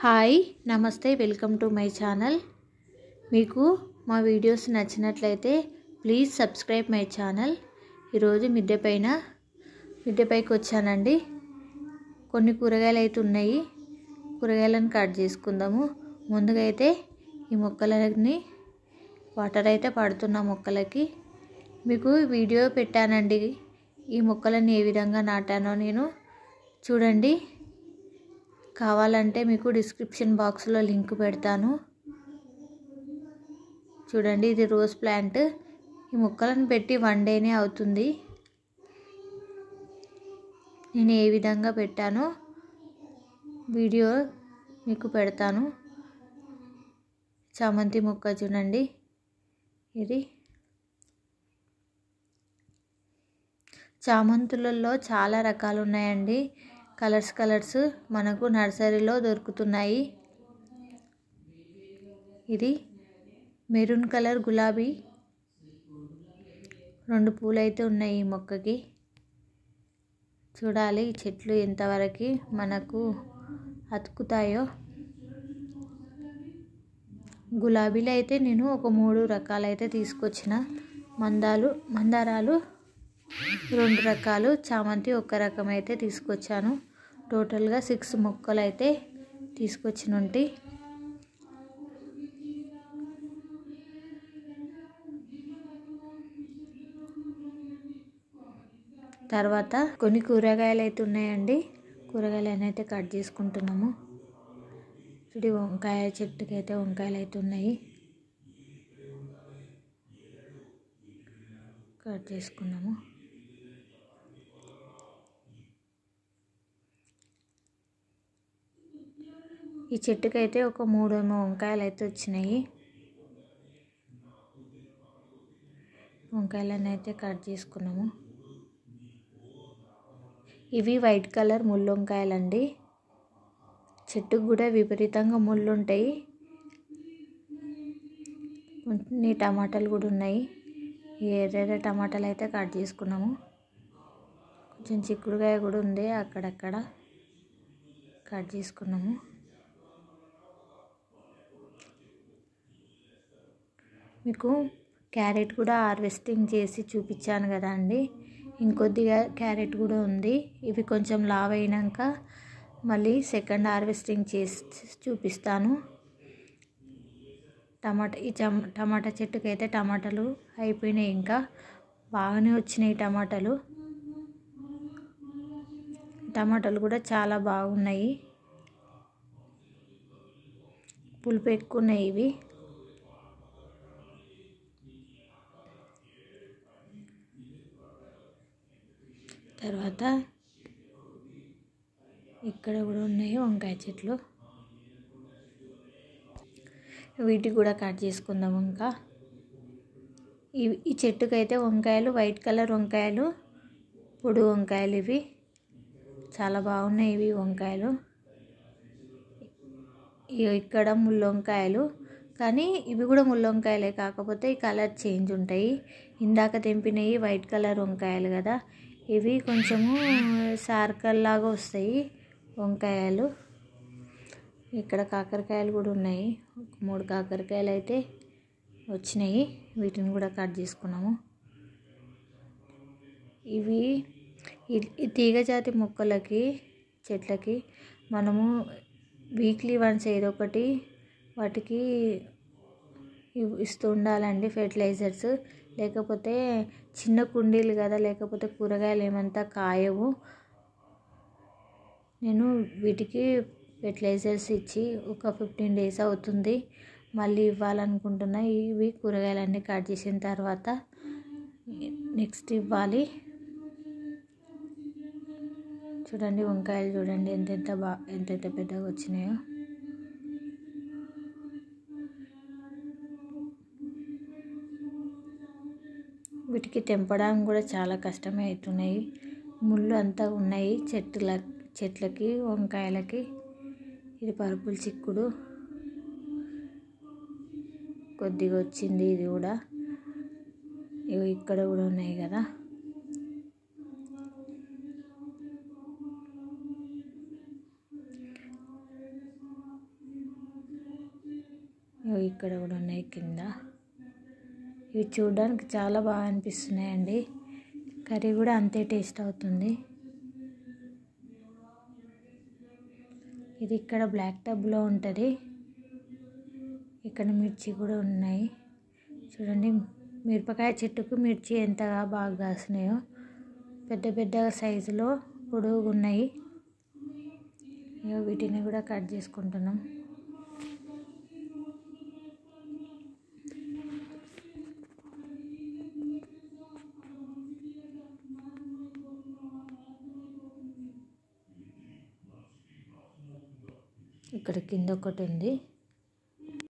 Hi నమస్తే welcome to my channel. మీకు మా వీడియోస్ నచ్చినట్లయితే ప్లీజ్ సబ్స్క్రైబ్ మై ఛానల్. ఈరోజు మిద్దె పైన మిద్దె పైకి వచ్చానండి. కొన్ని కూరగాయలు అయితే ఉన్నాయి. కూరగాయలను కట్ చేసుకుందాము. ముందుగా అయితే ఈ మొక్కలని వాటర్ అయితే పడుతున్న మొక్కలకి. మీకు వీడియో పెట్టానండి. ఈ మొక్కలను ఏ విధంగా నాటానో నేను చూడండి. కావాలంటే మీకు డిస్క్రిప్షన్ బాక్స్లో లింక్ పెడతాను. చూడండి ఇది రోజ్ ప్లాంట్ ఈ మొక్కలను పెట్టి వన్ డేనే అవుతుంది. నేను ఏ విధంగా పెట్టానో వీడియో మీకు పెడతాను. చామంతి మొక్క చూడండి. ఇది చామంతులలో చాలా రకాలు ఉన్నాయండి. కలర్స్ కలర్స్ మనకు నర్సరీలో దొరుకుతున్నాయి. ఇది మెరూన్ కలర్ గులాబీ. రెండు పూలైతే ఉన్నాయి ఈ మొక్కకి. చూడాలి ఈ చెట్లు ఎంతవరకు మనకు అతుకుతాయో. గులాబీలు అయితే నేను ఒక మూడు రకాలైతే తీసుకొచ్చిన. మందాలు మందారాలు రెండు రకాలు. చామంతి ఒక రకం అయితే తీసుకొచ్చాను. టోటల్గా సిక్స్ మొక్కలు అయితే తీసుకొచ్చినుంటి. తర్వాత కొన్ని కూరగాయలు అయితే ఉన్నాయండి. కూరగాయలు అయితే కట్ చేసుకుంటున్నాము. ఇది వంకాయ చెట్టుకి అయితే వంకాయలు అయితే ఉన్నాయి. కట్ చేసుకున్నాము. ఈ చెట్టుకైతే ఒక మూడు వంకాయలు అయితే వచ్చినాయి. వంకాయలను అయితే కట్ చేసుకున్నాము. ఇవి వైట్ కలర్ ముళ్ళు వంకాయలండి చెట్టుకు కూడా విపరీతంగా ముళ్ళు ఉంటాయి కొన్ని టమాటాలు కూడా ఉన్నాయి. ఎర్ర టమాటాలు అయితే కట్ చేసుకున్నాము. కొంచెం చిక్కుడుకాయ కూడా ఉంది అక్కడక్కడ. కట్ చేసుకున్నాము. మీకు క్యారెట్ కూడా హార్వెస్టింగ్ చేసి చూపించాను కదా అండి. ఇంకొద్దిగా క్యారెట్ కూడా ఉంది. ఇవి కొంచెం లావ్ అయినాక మళ్ళీ సెకండ్ హార్వెస్టింగ్ చేసి చూపిస్తాను. టమాటా ఈ టమాటా చెట్టుకి అయితే టమాటాలు అయిపోయినాయి ఇంకా. బాగానే వచ్చినాయి టమాటాలు. టమాటాలు కూడా చాలా బాగున్నాయి. పులుపు ఎక్కువ ఉన్నాయి ఇవి. తర్వాత ఇక్కడ కూడా ఉన్నాయి వంకాయ చెట్లు. వీటికి కూడా కట్ చేసుకుందాం ఇంకా. ఈ ఈ చెట్టుకైతే వంకాయలు వైట్ కలర్ వంకాయలు పొడి వంకాయలు ఇవి. చాలా బాగున్నాయి ఇవి వంకాయలు. ఇక్కడ ముళ్ళొంకాయలు కానీ ఇవి కూడా ముళ్ళొంకాయలే కాకపోతే ఈ కలర్ చేంజ్ ఉంటాయి. ఇందాక తెంపినవి వైట్ కలర్ వంకాయలు కదా. ఇవి కొంచెము సార్కల్ లాగా వస్తాయి వంకాయలు. ఇక్కడ కాకరకాయలు కూడా ఉన్నాయి. మూడు కాకరకాయలు అయితే వచ్చినాయి. వీటిని కూడా కట్ చేసుకున్నాము. ఇవి ఈ తీగజాతి మొక్కలకి చెట్లకి మనము వీక్లీ వన్స్ ఏదో ఒకటి వాటికి ఇస్తూ ఉండాలండి ఫెర్టిలైజర్స్. లేకపోతే చిన్న కుండీలు కదా లేకపోతే కూరగాయలు ఏమంతా కాయవు. నేను వీటికి ఫెర్టిలైజర్స్ ఇచ్చి ఒక ఫిఫ్టీన్ డేస్ అవుతుంది. మళ్ళీ ఇవ్వాలనుకుంటున్నా. ఇవి కూరగాయలన్నీ కట్ చేసిన తర్వాత నెక్స్ట్ ఇవ్వాలి. చూడండి వంకాయలు చూడండి ఎంతెంత బా ఎంతెంత పెద్దగా వచ్చినాయో. వీటికి తెంపడానికి కూడా చాలా కష్టమే అవుతున్నాయి. ముళ్ళు అంతా ఉన్నాయి. చెట్ల చెట్లకి వంకాయలకి. ఇది పరుపుల చిక్కుడు. కొద్దిగా వచ్చింది ఇది కూడా. ఇవి ఇక్కడ కూడా ఉన్నాయి కదా. ఇగో ఇక్కడ కూడా ఉన్నాయి కింద. ఇవి చూడడానికి చాలా బాగా అనిపిస్తున్నాయండి. కర్రీ కూడా అంతే టేస్ట్ అవుతుంది. ఇది ఇక్కడ బ్లాక్ టబ్లో ఉంటుంది. ఇక్కడ మిర్చి కూడా ఉన్నాయి. చూడండి మిరపకాయ చెట్టుకు మిర్చి ఎంతగా బాగా కాసినాయో. పెద్ద పెద్ద సైజులో పొడుగు ఉన్నాయి. వీటిని కూడా కట్ చేసుకుంటున్నాం. ఇక్కడ కింద ఒకటి ఉంది.